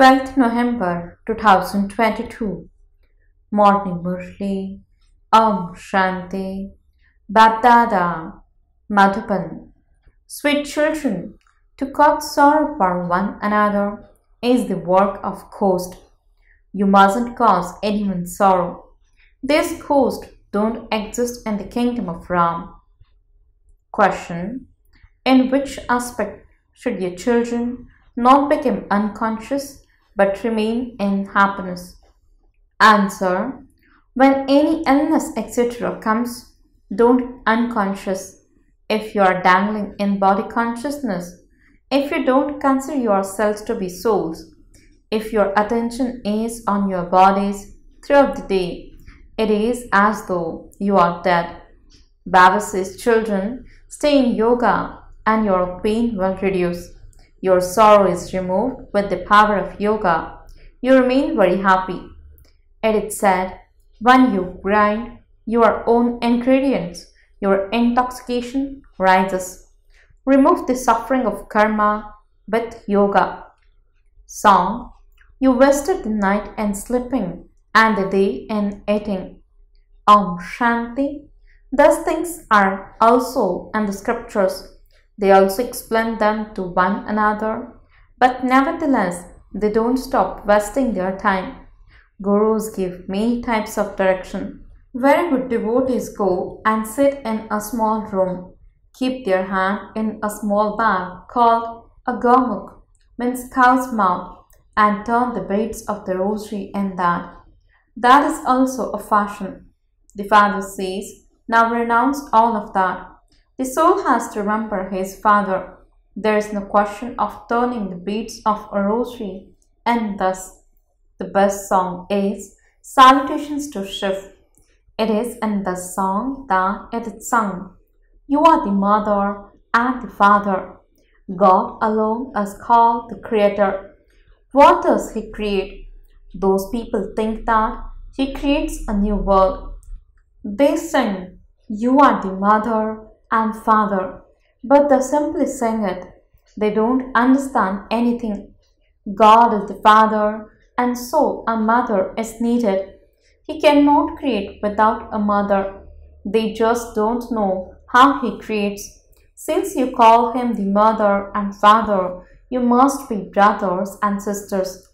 12th November 2022 Morning Murli Om Shanti Bapdada Madhuban Sweet children, to cause sorrow for one another is the work of ghost. You mustn't cause anyone sorrow. This ghost don't exist in the kingdom of Ram. Question In which aspect should your children not become unconscious but remain in happiness? Answer When any illness etc. comes, don't unconscious. If you are dangling in body consciousness, if you don't consider yourselves to be souls, if your attention is on your bodies throughout the day, it is as though you are dead. Baba children, stay in yoga and your pain will reduce. Your sorrow is removed with the power of yoga. You remain very happy. It is said, when you grind your own ingredients, your intoxication rises. Remove the suffering of karma with yoga. Song You wasted the night in sleeping and the day in eating. Om Shanti. Thus things are also in the scriptures. They also explain them to one another, but nevertheless they don't stop wasting their time. Gurus give many types of direction. Very good devotees go and sit in a small room, keep their hand in a small bag called a gomuk, means cow's mouth, and turn the beads of the rosary in that. That is also a fashion. The father says, now renounce all of that. The soul has to remember his father. There is no question of turning the beads of a rosary, and thus the best song is Salutations to Shiv. It is in the song that it is sung. You are the mother and the father. God alone is called the creator. What does he create? Those people think that he creates a new world. They sing, You are the mother and father, but they simply sing it. They don't understand anything. God is the father, and so a mother is needed. He cannot create without a mother. They just don't know how he creates. Since you call him the mother and father, you must be brothers and sisters.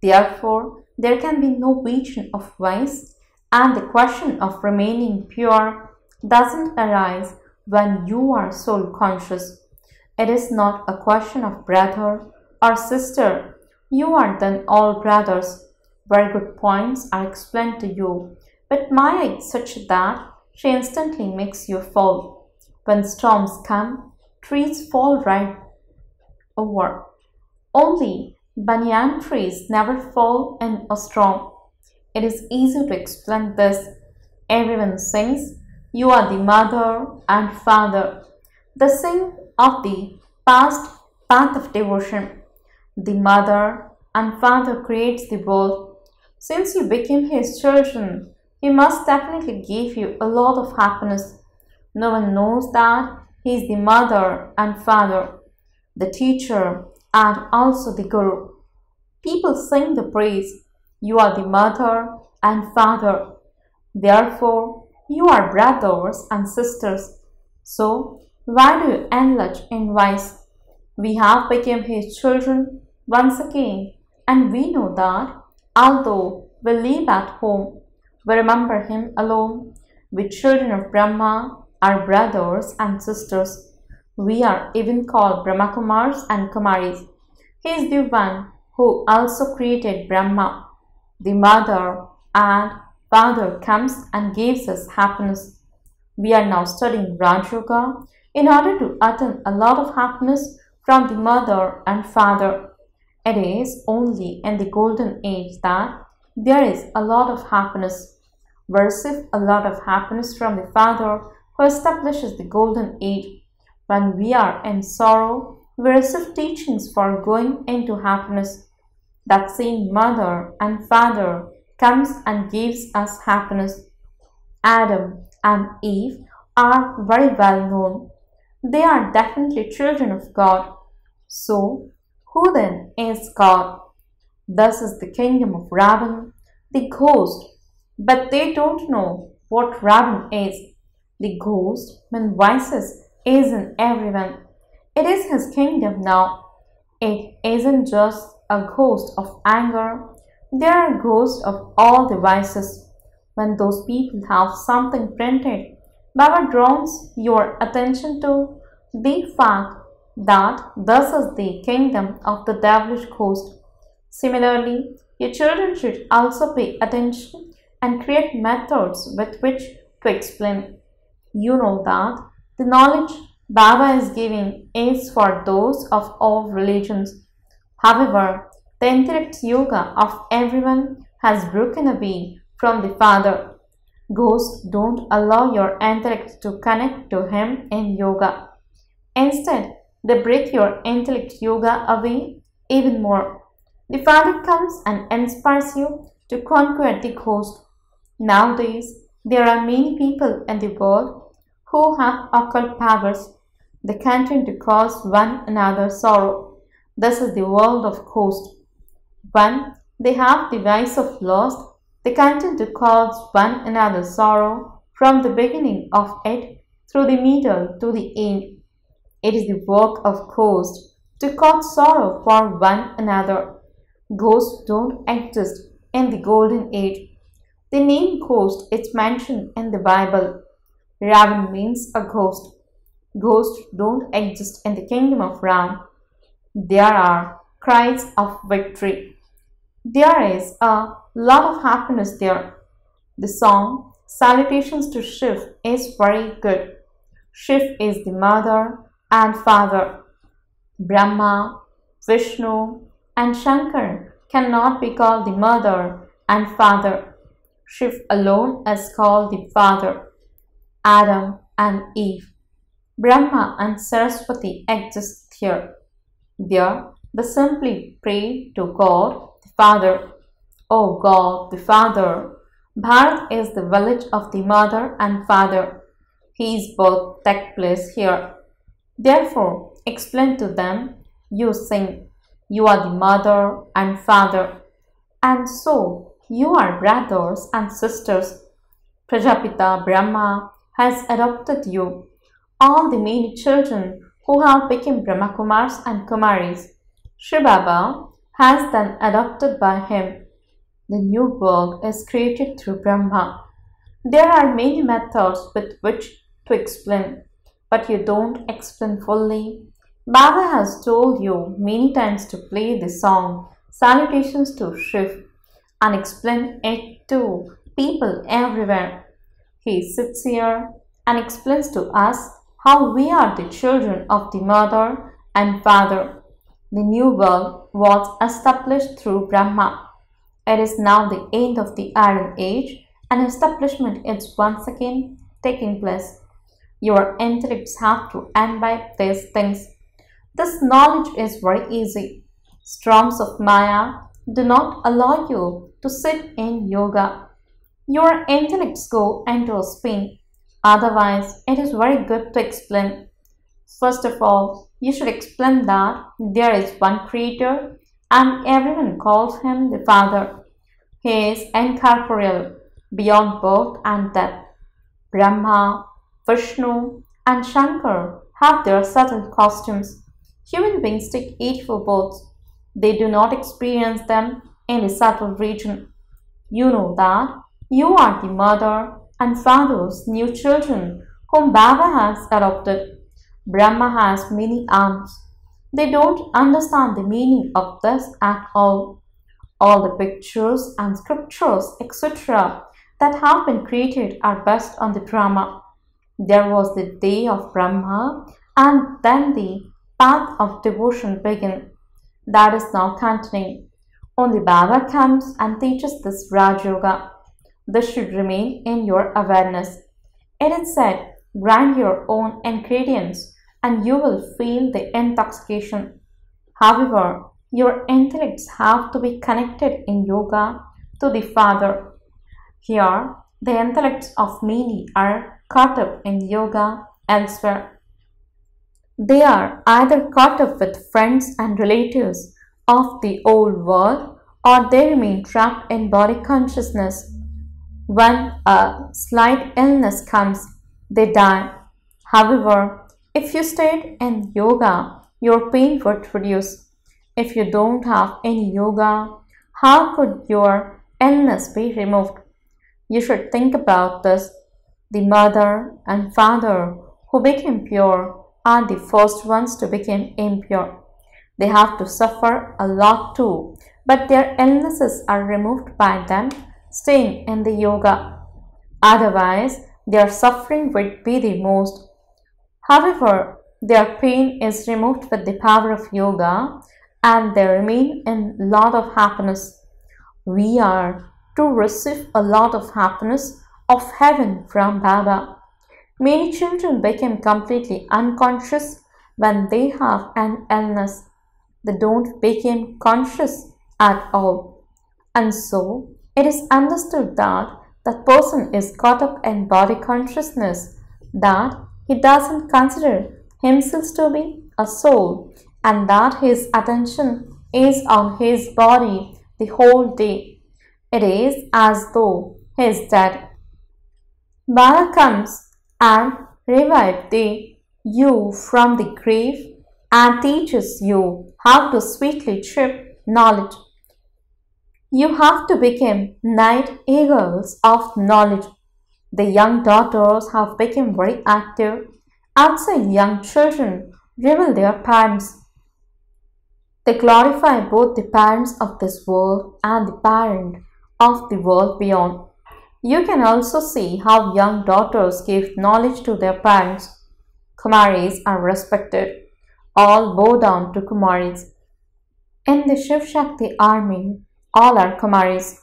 Therefore, there can be no vision of vice, and the question of remaining pure doesn't arise when you are soul conscious. It is not a question of brother or sister. You are then all brothers. Very good points are explained to you, but Maya is such that she instantly makes you fall. When storms come, trees fall right over. Only banyan trees never fall in a storm. It is easy to explain this. Everyone sings you are the mother and father. The sing of the past path of devotion. The mother and father creates the world. Since you became his children, he must definitely give you a lot of happiness. No one knows that he is the mother and father, the teacher, and also the guru. People sing the praise, You are the mother and father. Therefore, you are brothers and sisters. So, why do you enlarge in vice? We have become his children once again, and we know that although we live at home, we remember him alone. We children of Brahma are brothers and sisters. We are even called Brahma Kumars and Kumaris. He is the one who also created Brahma, the mother and Father comes and gives us happiness. We are now studying Raj Yoga in order to attain a lot of happiness from the mother and father. It is only in the golden age that there is a lot of happiness. We receive a lot of happiness from the Father who establishes the golden age. When we are in sorrow, we receive teachings for going into happiness. That same mother and father comes and gives us happiness. Adam and Eve are very well known. They are definitely children of God. So, who then is God? This is the kingdom of Ravan, the ghost. But they don't know what Ravan is. The ghost, when vices, is in everyone. It is his kingdom now. It isn't just a ghost of anger, there are ghosts of all the vices. When those people have something printed, Baba draws your attention to the fact that this is the kingdom of the devilish ghost. Similarly, your children should also pay attention and create methods with which to explain. You know that the knowledge Baba is giving is for those of all religions. However, the intellect yoga of everyone has broken away from the Father. Ghosts don't allow your intellect to connect to Him in yoga. Instead, they break your intellect yoga away even more. The Father comes and inspires you to conquer the ghost. Nowadays, there are many people in the world who have occult powers. They continue to cause one another sorrow. This is the world of ghosts. When they have the vice of lust, they continue to cause one another sorrow from the beginning of it through the middle to the end. It is the work of ghosts to cause sorrow for one another. Ghosts don't exist in the golden age. The name ghost is mentioned in the Bible. Ravan means a ghost. Ghosts don't exist in the kingdom of Ram. There are cries of victory. There is a lot of happiness there. The song Salutations to Shiv is very good. Shiv is the mother and father. Brahma, Vishnu, and Shankar cannot be called the mother and father. Shiv alone is called the father. Adam and Eve. Brahma and Saraswati exist here. There, they simply pray to God the Father, O God the Father, Bharat is the village of the mother and father. His birth took place here. Therefore, explain to them, you sing, you are the mother and father, and so you are brothers and sisters. Prajapita Brahma has adopted you, all the many children who have become Brahma Kumars and Kumaris. Shiv Baba has then adopted by him. The new world is created through Brahma. There are many methods with which to explain, but you don't explain fully. Baba has told you many times to play the song Salutations to Shiv and explain it to people everywhere. He sits here and explains to us how we are the children of the mother and father the new world was established through Brahma. It is now the end of the Iron Age and establishment is once again taking place. Your intellects have to imbibe these things. This knowledge is very easy. Storms of Maya do not allow you to sit in yoga. Your intellects go into a spin. Otherwise, it is very good to explain. First of all, you should explain that there is one creator and everyone calls him the Father. He is incorporeal, beyond birth and death. Brahma, Vishnu, and Shankar have their subtle costumes. Human beings take each for both. They do not experience them in the subtle region. You know that you are the mother and father's new children whom Baba has adopted. Brahma has many arms. They don't understand the meaning of this at all. All the pictures and scriptures, etc., that have been created are based on the drama. There was the day of Brahma, and then the path of devotion began. That is now continuing. Only Baba comes and teaches this Raj Yoga. This should remain in your awareness. It is said, grind your own ingredients and you will feel the intoxication. However, your intellects have to be connected in yoga to the Father. Here, the intellects of many are caught up in yoga elsewhere. They are either caught up with friends and relatives of the old world or they remain trapped in body consciousness. When a slight illness comes, they die. However, if you stayed in yoga, your pain would reduce. If you don't have any yoga, how could your illness be removed? You should think about this. The mother and father who became pure are the first ones to become impure. They have to suffer a lot too, but their illnesses are removed by them staying in the yoga. Otherwise, their suffering would be the most. However, their pain is removed with the power of yoga and they remain in lot of happiness. We are to receive a lot of happiness of heaven from Baba. Many children become completely unconscious when they have an illness. They don't become conscious at all. And so, it is understood that that person is caught up in body consciousness, that he doesn't consider himself to be a soul and that his attention is on his body the whole day. It is as though he is dead. Baba comes and revives the you from the grave and teaches you how to sweetly trip knowledge. You have to become night eagles of knowledge. The young daughters have become very active. Outside young children reveal their parents they glorify both the parents of this world and the parent of the world beyond. You can also see how young daughters give knowledge to their parents. Kumaris are respected. All bow down to Kumaris. In the Shiv Shakti army, all are Kumaris.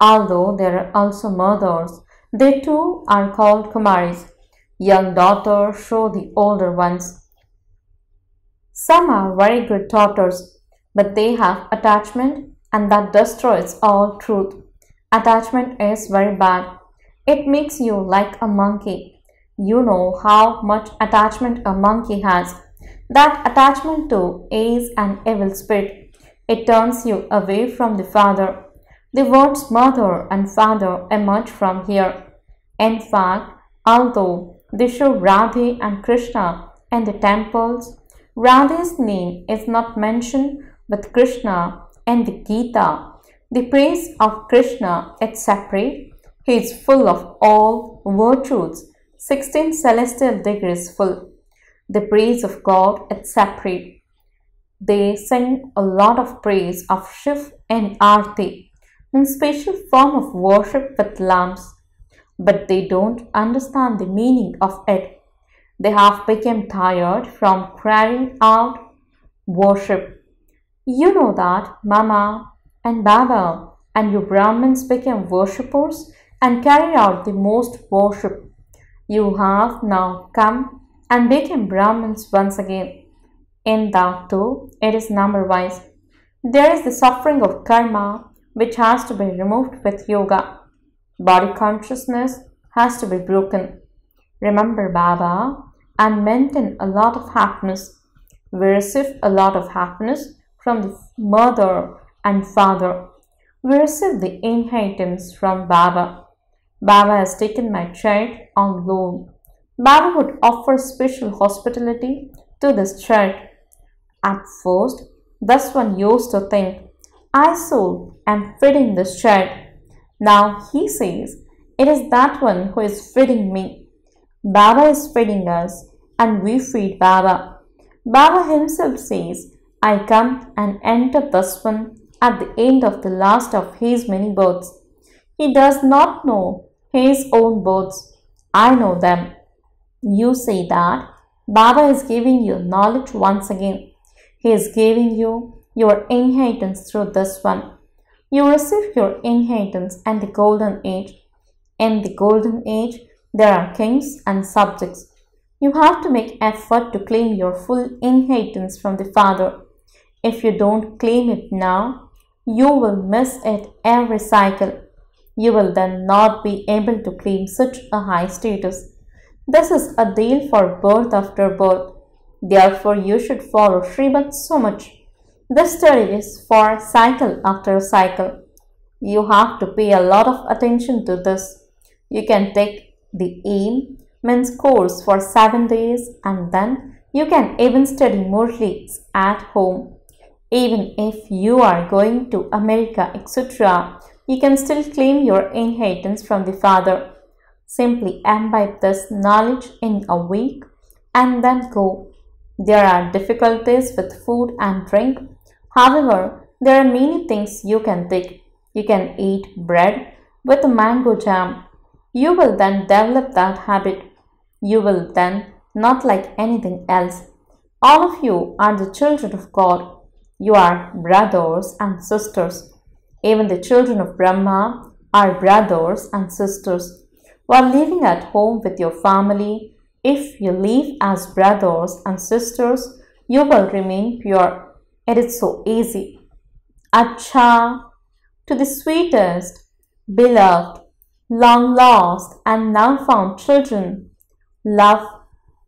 Although there are also mothers, they too are called Kumaris. Young daughters show the older ones. Some are very good daughters, but they have attachment and that destroys all truth. Attachment is very bad. It makes you like a monkey. You know how much attachment a monkey has. That attachment too is an evil spirit. It turns you away from the Father. The words mother and father emerge from here. In fact, although they show Radhe and Krishna in the temples, Radhe's name is not mentioned with Krishna and the Gita. The praise of Krishna is separate. He is full of all virtues, 16 celestial degrees full. The praise of God is separate. They sing a lot of praise of Shiv and Arti in special form of worship with lamps, but they don't understand the meaning of it. They have become tired from crying out worship you know that Mama and Baba and you Brahmins became worshippers and carry out the most worship. You have now come and become Brahmins once again. In that too, it is number wise. There is the suffering of karma which has to be removed with yoga. Body consciousness has to be broken. Remember Baba and maintain a lot of happiness. We receive a lot of happiness from the mother and father. We receive the inheritance from Baba. Baba has taken my child on loan. Baba would offer special hospitality to this child. At first, this one used to think, I soul am feeding the child. Now he says, it is that one who is feeding me. Baba is feeding us and we feed Baba. Baba himself says, I come and enter this one at the end of the last of his many births. He does not know his own births. I know them. You say that Baba is giving you knowledge once again. He is giving you your inheritance through this one. You receive your inheritance and the golden age. In the golden age, there are kings and subjects. You have to make effort to claim your full inheritance from the Father. If you don't claim it now, you will miss it every cycle. You will then not be able to claim such a high status. This is a deal for birth after birth. Therefore, you should follow Shrimat so much. This study is for cycle after cycle. You have to pay a lot of attention to this. You can take the AIM men's course for 7 days and then you can even study more Murlis at home. Even if you are going to America, etc., you can still claim your inheritance from the Father. Simply imbibe this knowledge in a week and then go. There are difficulties with food and drink. However, there are many things you can take. You can eat bread with mango jam. You will then develop that habit. You will then not like anything else. All of you are the children of God. You are brothers and sisters. Even the children of Brahma are brothers and sisters. While living at home with your family, if you live as brothers and sisters, you will remain pure. It is so easy. Acha, to the sweetest, beloved, long lost and now found children, love,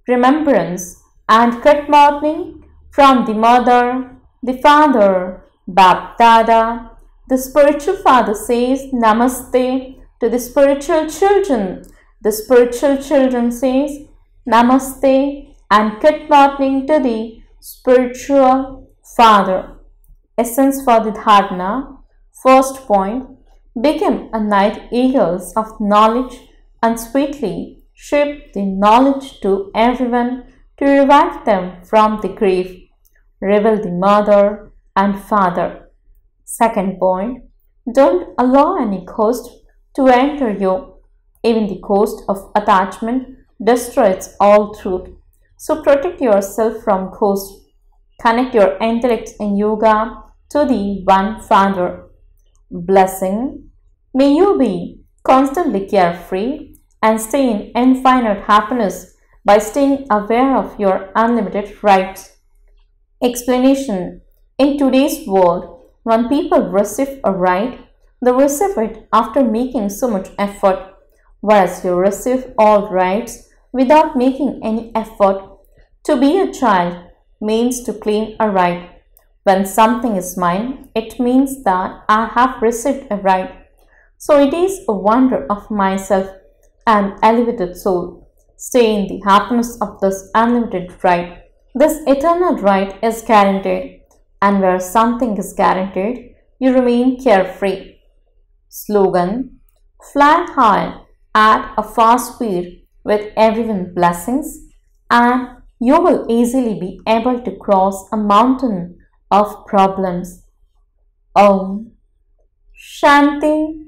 remembrance, and good morning from the mother, the father, BapDada. The spiritual father says Namaste to the spiritual children. The spiritual children says Namaste and good morning to the spiritual father. Essence for the dharana. First point, become a nightingales of knowledge and sweetly ship the knowledge to everyone to revive them from the grave. Reveal the mother and father. Second point, don't allow any ghost to enter you. Even the ghost of attachment destroys all truth. So protect yourself from ghosts. Connect your intellect in yoga to the one father. Blessing. May you be constantly carefree and stay in infinite happiness by staying aware of your unlimited rights. Explanation In today's world, when people receive a right, they receive it after making so much effort, whereas you receive all rights without making any effort. To be a child means to claim a right. When something is mine, it means that I have received a right. So it is a wonder of myself, an elevated soul. Stay in the happiness of this unlimited right. This eternal right is guaranteed, and where something is guaranteed, you remain carefree. Slogan Fly high at a fast speed with everyone's blessings, and you will easily be able to cross a mountain of problems. Om Shanti